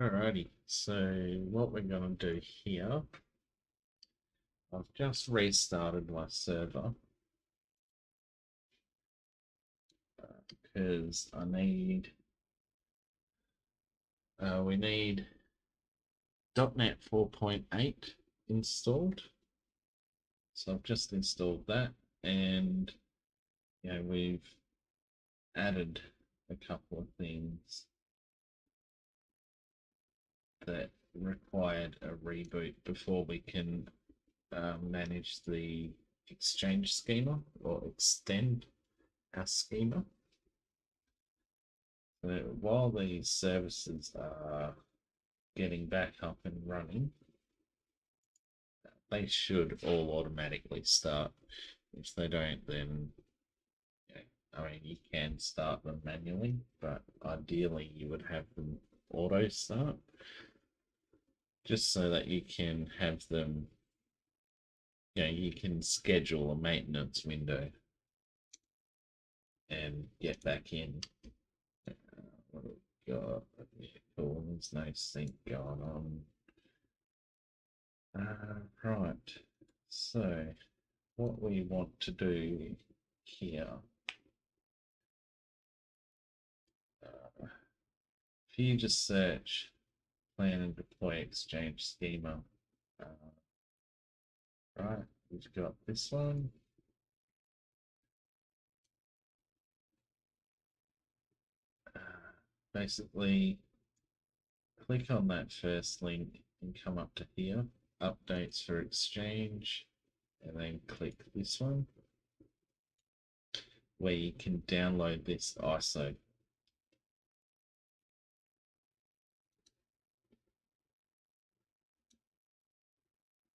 Alrighty, so what we're going to do here, I've just restarted my server because I need, uh, we need .NET 4.8 installed. So I've just installed that and you know, we've added a couple of things that required a reboot before we can um, manage the exchange schema or extend our schema. So while these services are getting back up and running, they should all automatically start. If they don't, then I mean, you can start them manually, but ideally you would have them auto start just so that you can have them, you know, you can schedule a maintenance window and get back in. Uh, what have we got? There's no sync going on. Uh, right. So, what we want to do here. Uh, if you just search plan and deploy exchange schema. Uh, right, we've got this one. Uh, basically, click on that first link and come up to here, updates for exchange, and then click this one where you can download this ISO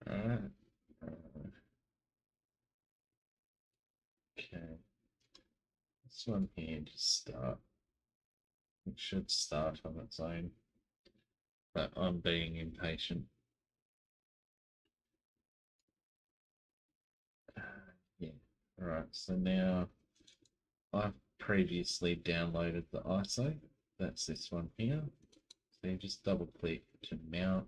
Okay. This one here just start. It should start on its own. But I'm being impatient. Uh, yeah. Alright, so now I've previously downloaded the ISO. That's this one here. So you just double click to mount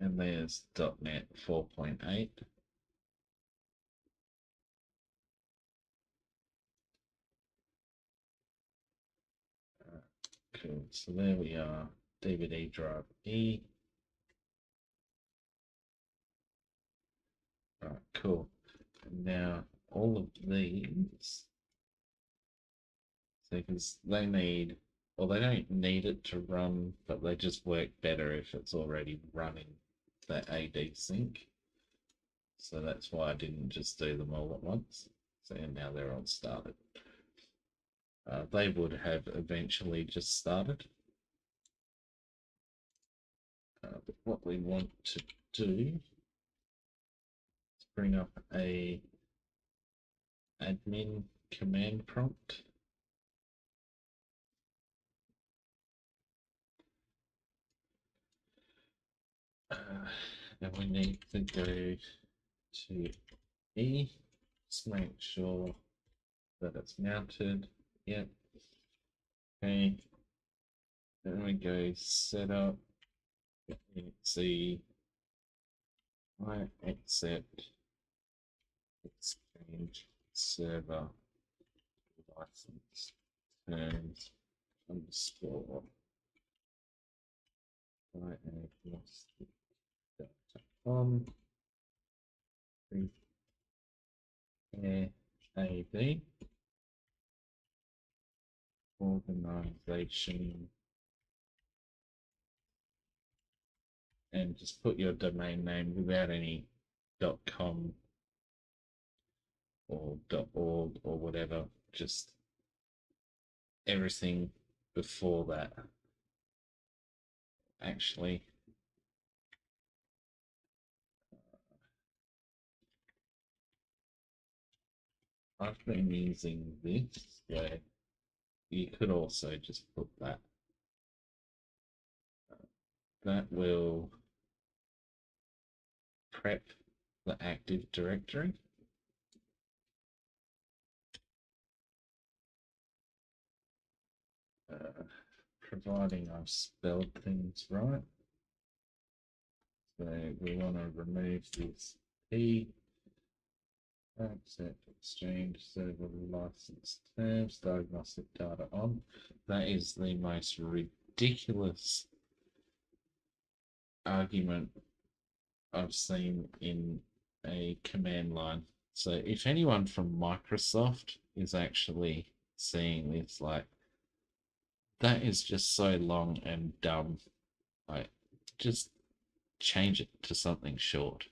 and there's .NET 4.8. cool, so there we are, DVD drive E. Alright, cool. And now all of these, so because they need, well, they don't need it to run, but they just work better if it's already running that AD sync. So that's why I didn't just do them all at once. So now they're all started. Uh, they would have eventually just started. Uh, but what we want to do is bring up a admin command prompt. Uh, and we need to go to E, just make sure that it's mounted. Yep. Okay. Then we go setup. See, I accept exchange server license terms underscore I agnostic Um, com AD organization. And just put your domain name without any dot .com or dot .org or whatever just everything before that actually I've been using this where you could also just put that. Uh, that will prep the Active Directory. Uh, providing I've spelled things right. So we want to remove this P. Accept exchange server license terms, diagnostic data on. That is the most ridiculous argument I've seen in a command line. So if anyone from Microsoft is actually seeing this, like that is just so long and dumb. Like just change it to something short.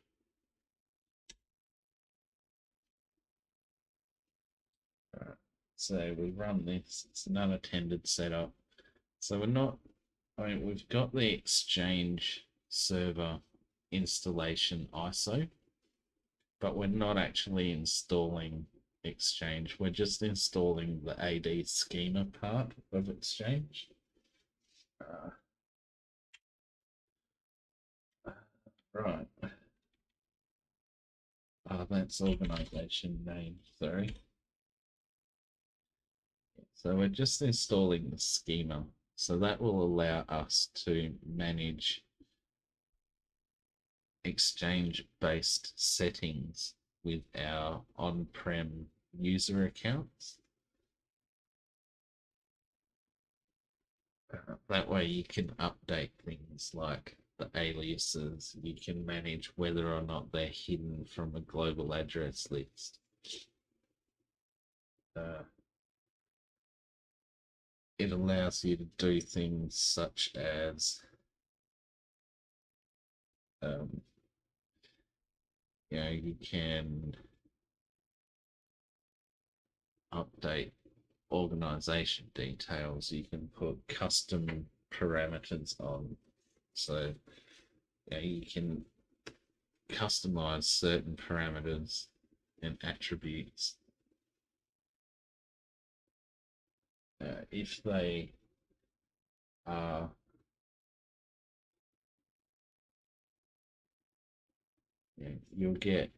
So we run this, it's an unattended setup. So we're not, I mean, we've got the Exchange server installation ISO, but we're not actually installing Exchange. We're just installing the AD schema part of Exchange. Uh, right. Oh, that's organization name, sorry. So we're just installing the schema. So that will allow us to manage exchange-based settings with our on-prem user accounts. Uh, that way you can update things like the aliases, you can manage whether or not they're hidden from a global address list. Uh, it allows you to do things such as um, you know, you can update organization details. You can put custom parameters on. So yeah, you can customize certain parameters and attributes uh, if they are you'll get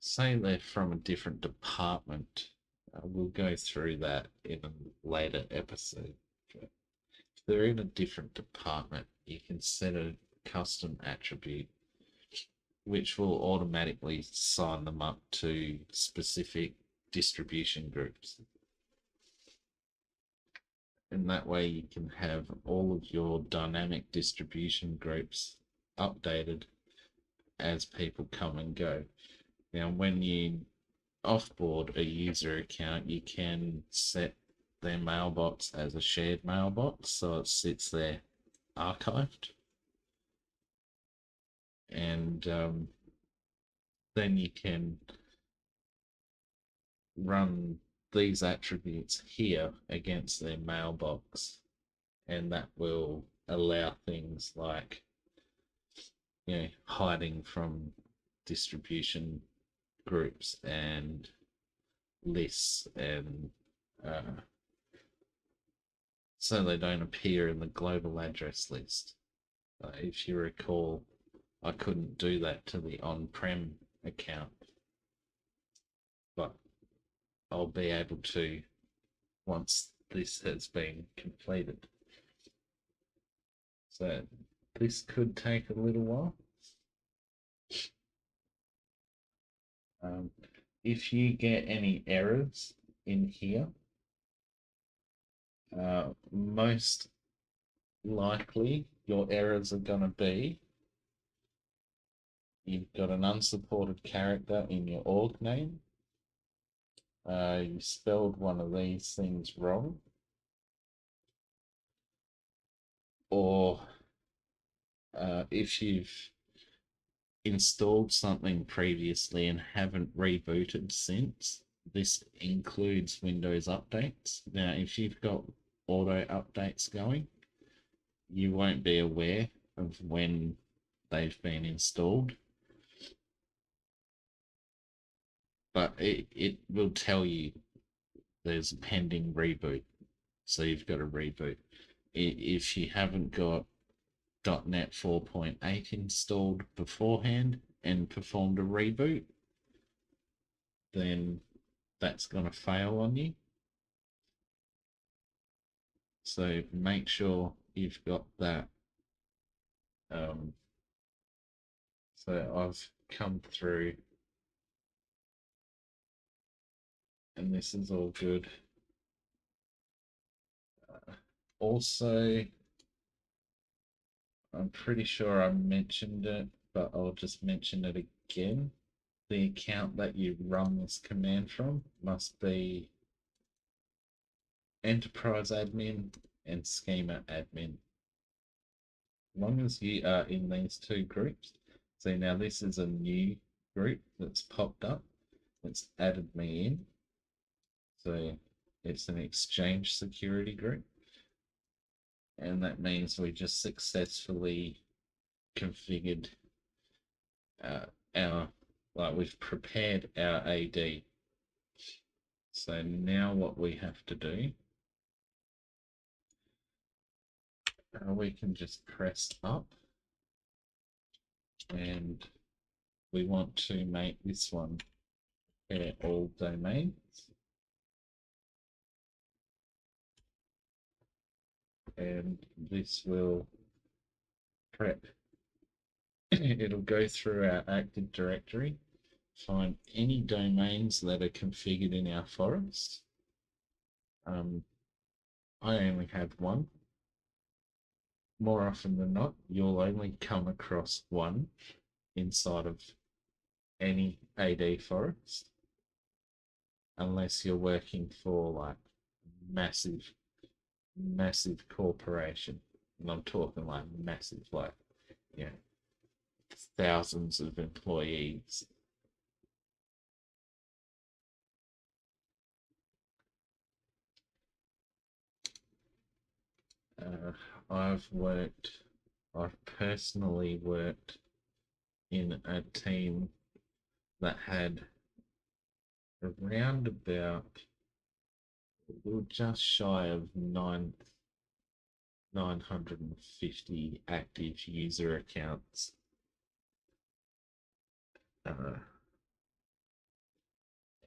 say they're from a different department. Uh, we'll go through that in a later episode. But if they're in a different department, you can set a custom attribute which will automatically sign them up to specific distribution groups. And that way you can have all of your dynamic distribution groups updated as people come and go. Now, when you offboard a user account, you can set their mailbox as a shared mailbox, so it sits there archived. And um, then you can run these attributes here against their mailbox, and that will allow things like you know hiding from distribution groups and lists and uh, so they don't appear in the global address list. Uh, if you recall, I couldn't do that to the on-prem account, but I'll be able to once this has been completed. So this could take a little while. Um, if you get any errors in here, uh, most likely your errors are going to be you've got an unsupported character in your org name. Uh, you spelled one of these things wrong. Or uh, if you've installed something previously and haven't rebooted since, this includes Windows updates. Now, if you've got auto updates going, you won't be aware of when they've been installed. But it, it will tell you there's a pending reboot. So you've got to reboot. If you haven't got .NET 4.8 installed beforehand and performed a reboot, then that's going to fail on you. So make sure you've got that. Um, so I've come through and this is all good. Uh, also, I'm pretty sure I mentioned it, but I'll just mention it again. The account that you run this command from must be enterprise admin and schema admin. As long as you are in these two groups. So now this is a new group that's popped up. It's added me in. So it's an exchange security group. And that means we just successfully configured uh, our, like we've prepared our AD. So now what we have to do, uh, we can just press up and we want to make this one all domains. And this will prep. It'll go through our Active Directory, find any domains that are configured in our forest. Um, I only have one. More often than not, you'll only come across one inside of any AD forest unless you're working for like massive massive corporation, and I'm talking like massive, like you know, thousands of employees. Uh, I've worked, I've personally worked in a team that had around about we were just shy of nine, 950 active user accounts. Uh,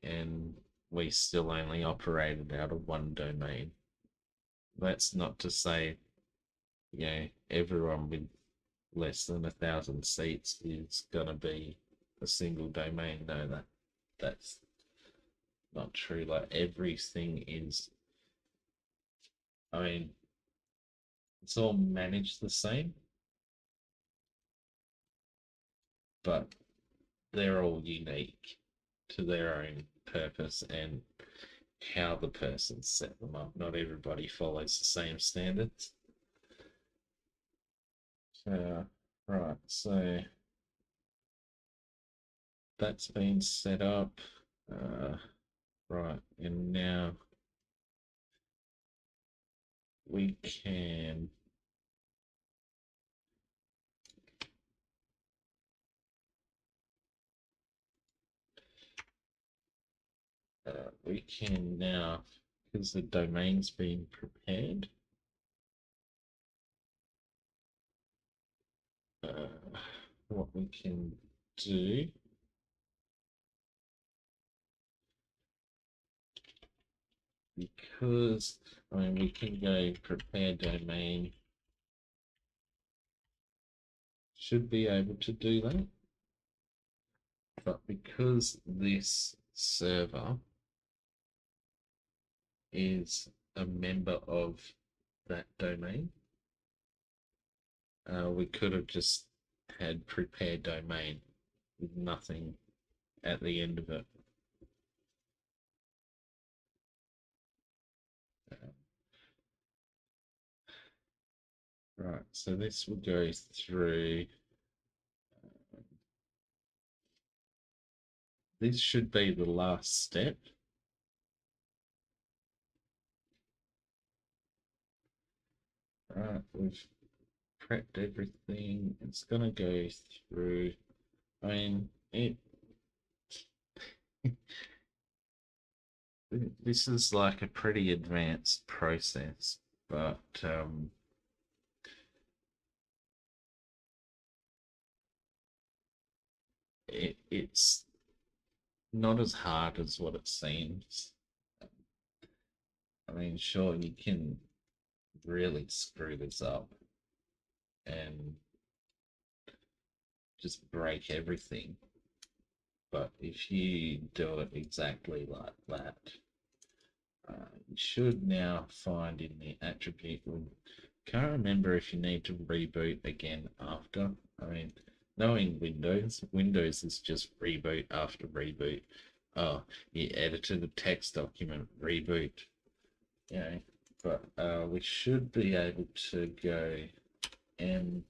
and we still only operated out of one domain. That's not to say, you know, everyone with less than a thousand seats is gonna be a single domain. No, that that's not true. Like everything is, I mean, it's all managed the same, but they're all unique to their own purpose and how the person set them up. Not everybody follows the same standards. So, right, so that's been set up. Uh, Right, and now we can uh, we can now because the domain's been prepared. Uh, what we can do because I mean we can go prepare domain. Should be able to do that. But because this server is a member of that domain uh, we could have just had prepare domain with nothing at the end of it Right, so this will go through. Um, this should be the last step. Right, we've prepped everything. It's going to go through. I mean, it. this is like a pretty advanced process, but um, it, it's not as hard as what it seems. I mean, sure, you can really screw this up and just break everything. But if you do it exactly like that, uh, you should now find in the attribute. Can't remember if you need to reboot again after. I mean, knowing Windows, Windows is just reboot after reboot. Oh, you edited a text document, reboot. Yeah, but uh, we should be able to go and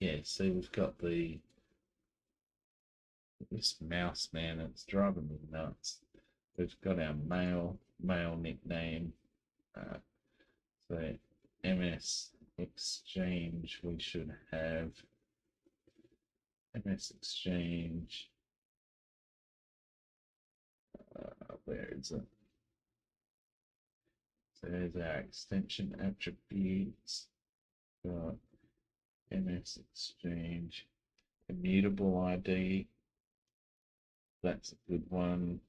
yeah, see we've got the this mouse man, it's driving me nuts. We've got our mail mail nickname. Uh, so MS Exchange, we should have MS Exchange. Uh, where is it? So there's our extension attributes. Got MS Exchange, immutable ID. That's a good one.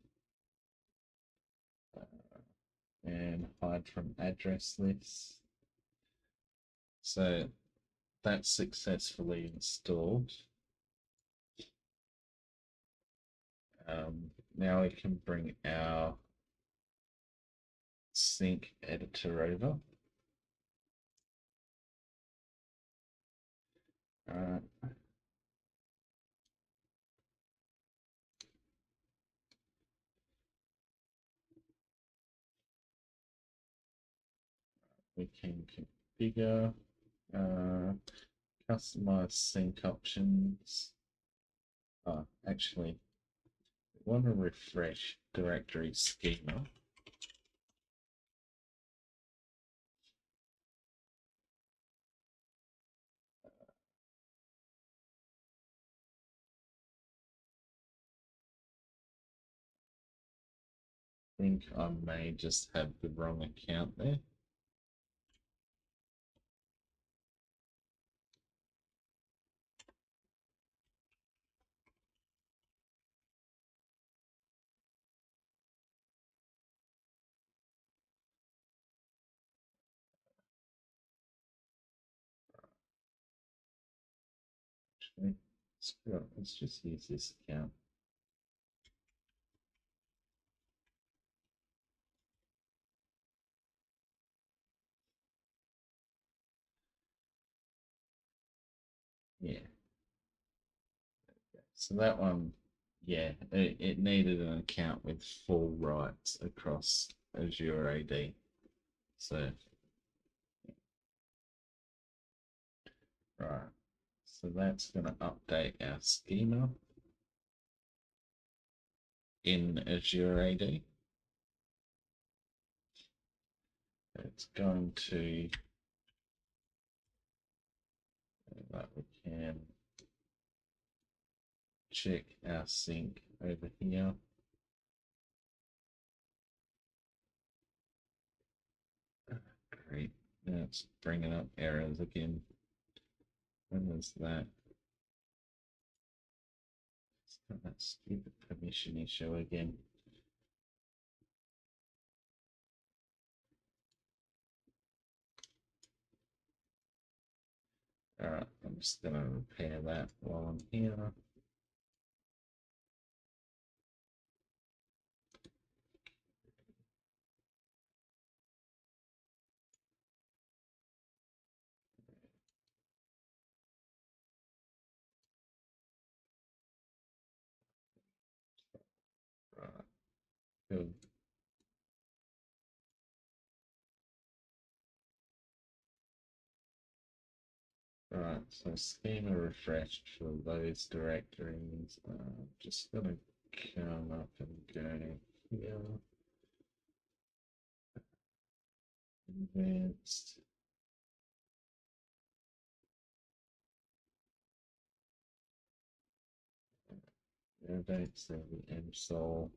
Uh, and hide from address list. So that's successfully installed. Um, now we can bring our sync editor over. We can configure uh, customize sync options. Oh, actually, want to refresh directory schema. I think I may just have the wrong account there. Mm. Actually, screw let's just use this account. Yeah. So that one, yeah, it, it needed an account with full rights across Azure AD. So, right. So that's going to update our schema in Azure AD. It's going to that we can check our sync over here. Great. It's bringing up errors again. When was that? It's got that stupid permission issue again. Alright, I'm just gonna repair that while I'm here. Right. Good. So schema refreshed for those directories. Uh, just gonna come up and go here. Advanced. Dates of the MSOL.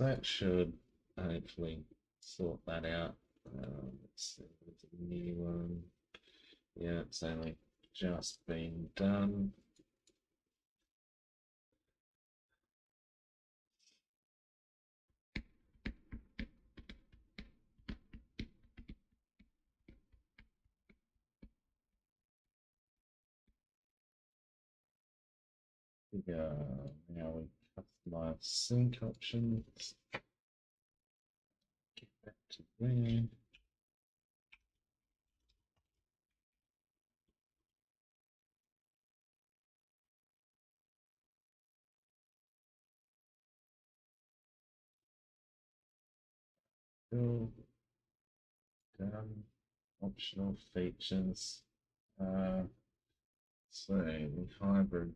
So that should hopefully sort that out. Um, let's see, there's a new one. Yeah, it's only just been done. Yeah, now we customize sync options. Get back to there. Go down optional features. Uh, so hybrid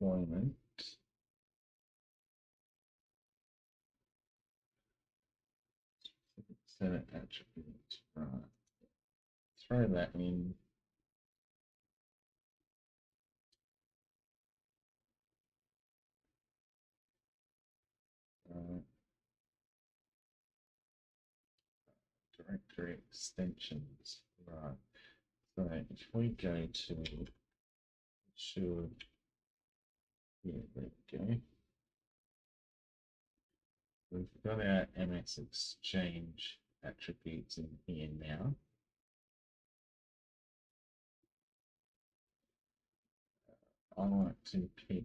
deployment. Set attribute. Uh, right. Throw that in. Right. Uh, directory extensions. Right. So if we go to should yeah, there we go. We've got our MS Exchange attributes in here now. Uh, I like to pick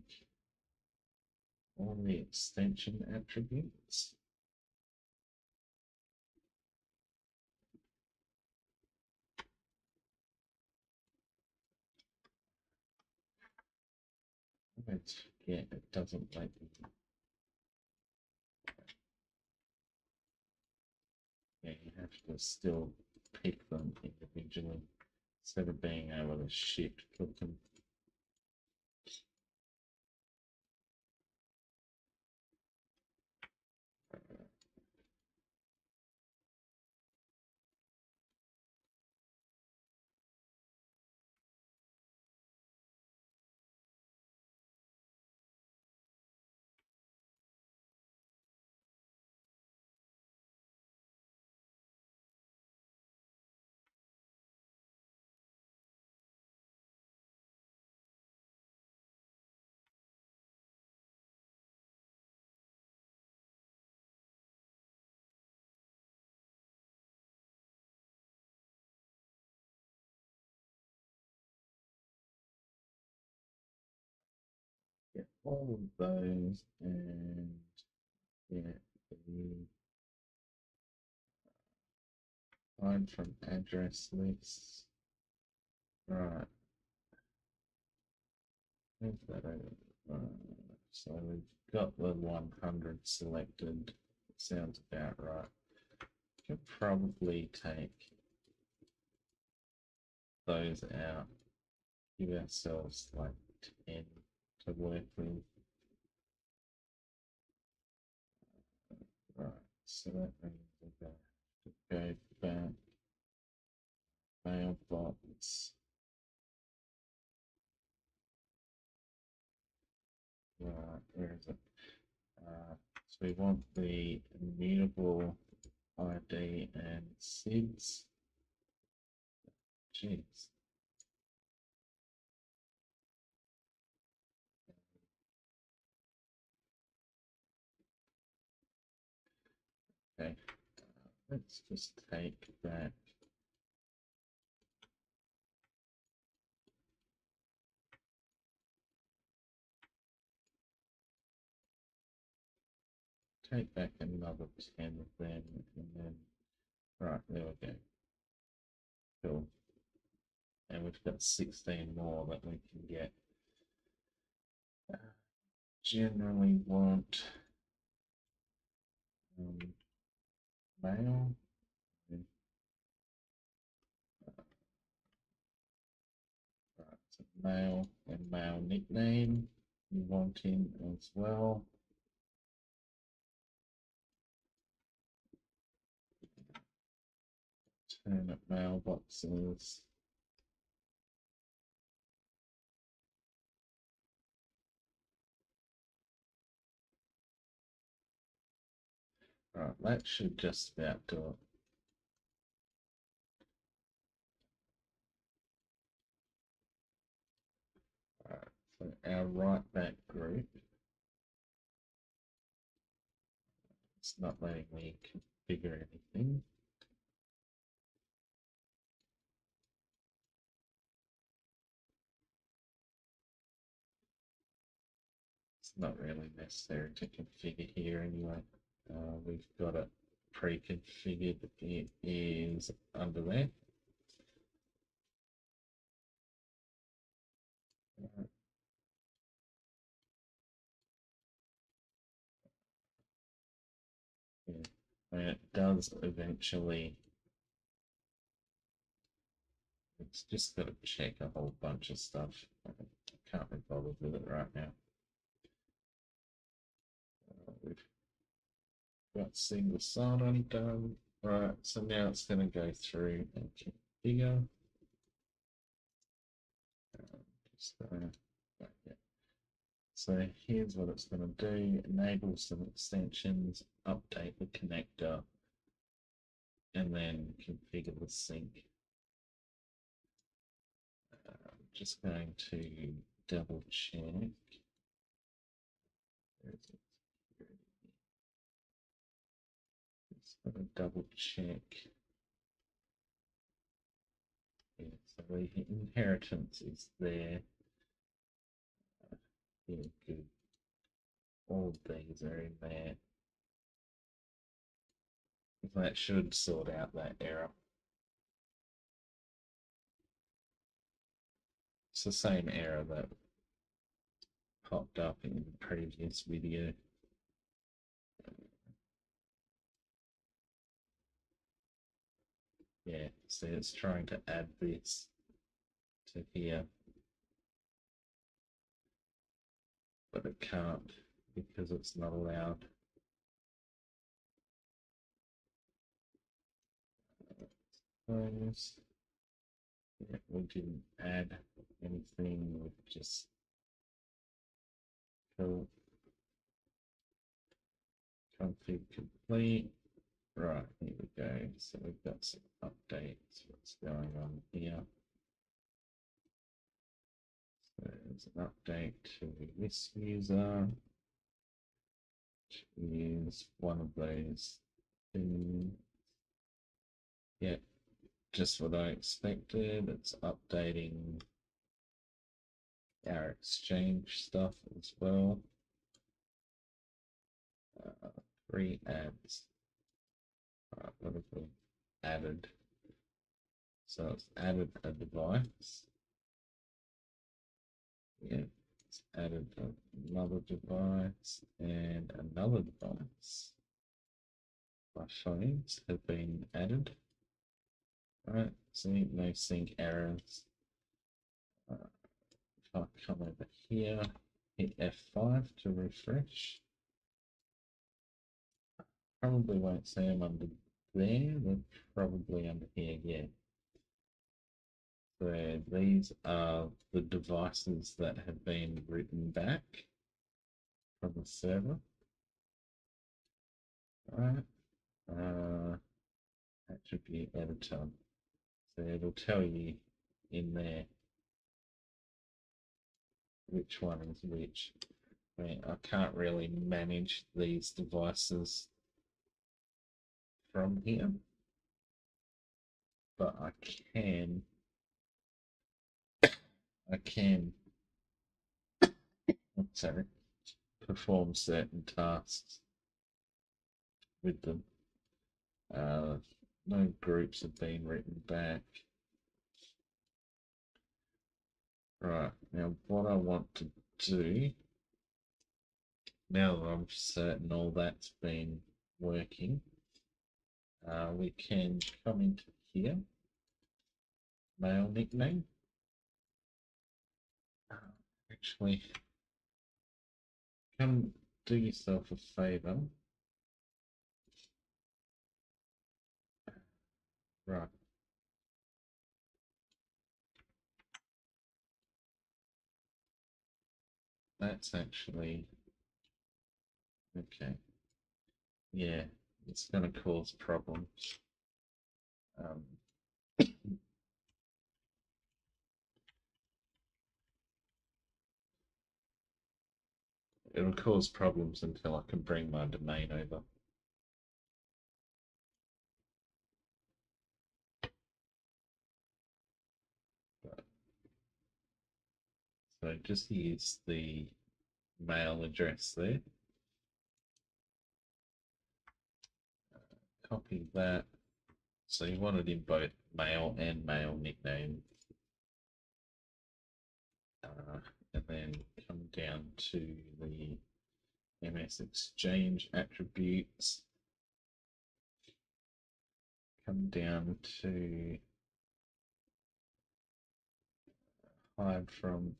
all the extension attributes. Let's forget it doesn't like. Yeah, you have to still pick them individually instead of being able to shift click them. All of those and the hide from address lists. Right. Move that over. Right. So we've got the 100 selected. Sounds about right. Could probably take those out. Give ourselves like 10 with. Right, so that means to go back. Mailbox. Right, where is it? Uh, so we want the immutable ID and SIDS. Jeez. Okay, uh, let's just take that. Take back another 10 then, and then, right, there we go. Cool. And we've got 16 more that we can get. Uh, generally want um, mail. mail and mail nickname you want in as well. Turn up mailboxes. Right, that should just about do it. So our write back group. It's not letting me configure anything. It's not really necessary to configure here anyway. Uh, we've got it pre-configured. It is under there. Yeah, and it does eventually. It's just got to check a whole bunch of stuff. I can't be bothered with it right now. Uh, we've got single sign on done. Right, so now it's going to go through and configure. Uh, yeah. So here's what it's going to do enable some extensions, update the connector, and then configure the sync. Uh, I'm just going to double check. Where going to double check. Yeah, so the inheritance is there. Yeah, good. All these are in there. That should sort out that error. It's the same error that popped up in the previous video. Yeah, see it's trying to add this to here. but it can't because it's not allowed. Uh, close. Yeah, we didn't add anything, we just config complete. Right, here we go. So we've got some updates. What's going on here? So there's an update to this user. Use one of those things. Yeah, just what I expected. It's updating our exchange stuff as well. Uh, three adds. Right, what we added? So it's added a device. Yeah, it's added another device and another device. My phones have been added. Right, see no sync errors. Uh, if I come over here, hit F5 to refresh. Probably won't see them under there, they're probably under here, yeah. So these are the devices that have been written back from the server. Alright. Uh, attribute editor. So it'll tell you in there which one is which. I, mean, I can't really manage these devices from here, but I can I can sorry, perform certain tasks with them. Uh, no groups have been written back. Right, now what I want to do, now that I'm certain all that's been working, uh, we can come into here, mail nickname. Actually, come do yourself a favor. Right. That's actually okay. Yeah, it's going to cause problems. Um, it'll cause problems until I can bring my domain over. So just use the mail address there. Copy that. So you want it in both mail and mail nickname. Uh, and then come down to the MS Exchange attributes. Come down to hide from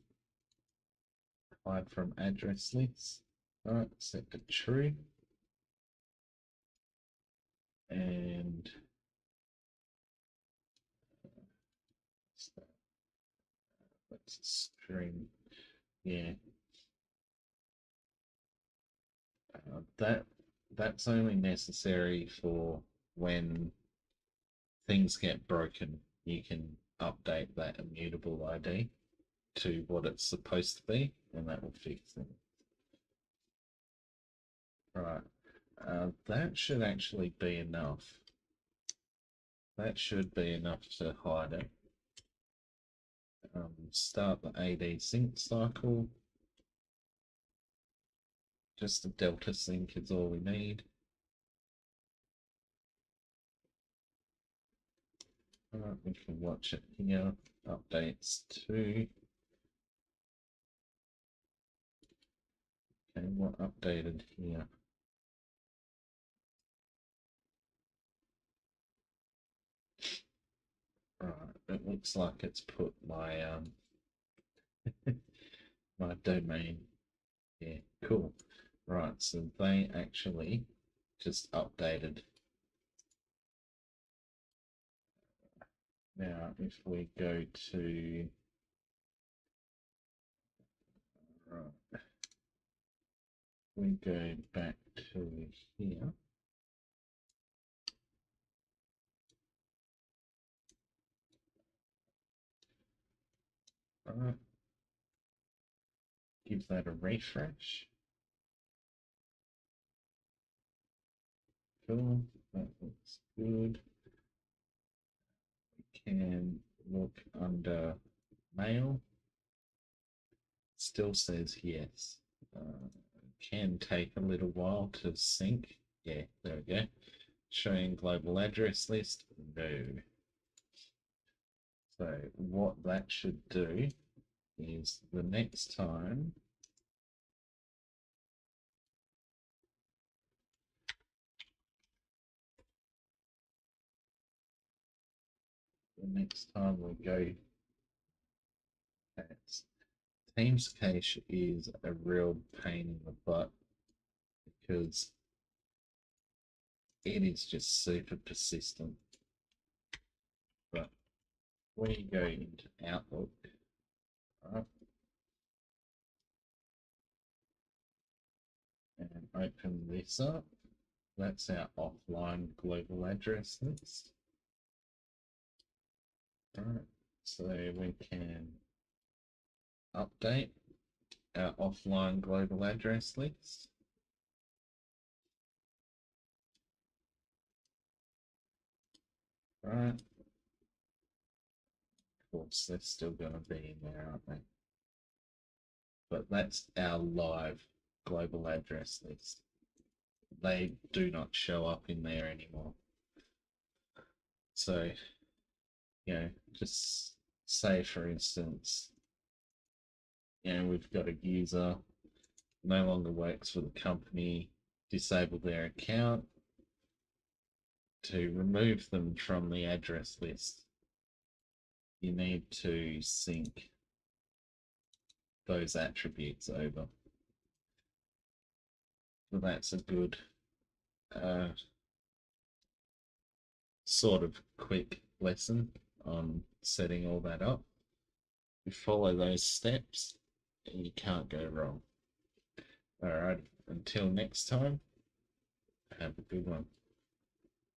hide from address list. Alright, set to true and let's string? Yeah. Uh, that that's only necessary for when things get broken you can update that immutable id to what it's supposed to be and that will fix it right uh, that should actually be enough. That should be enough to hide it. Um, start the AD sync cycle. Just the delta sync is all we need. We can watch it here. Updates to. Okay, what updated here? Right, it looks like it's put my um my domain. Yeah, cool. Right, so they actually just updated. Now, if we go to right, we go back to here. Alright. Give that a refresh. Cool, that looks good. We can look under mail. Still says yes. Uh, can take a little while to sync. Yeah, there we go. Showing global address list. No. So what that should do is the next time the next time we go Teams cache is a real pain in the butt because it is just super persistent. But when you go into Outlook, right, and open this up, that's our offline global address list. Right, so we can update our offline global address list. Right, course, they're still going to be in there, aren't they? But that's our live global address list. They do not show up in there anymore. So, you know, just say for instance, you know, we've got a user no longer works for the company, disable their account to remove them from the address list you need to sync those attributes over. So that's a good uh, sort of quick lesson on setting all that up. You follow those steps and you can't go wrong. Alright, until next time, have a good one.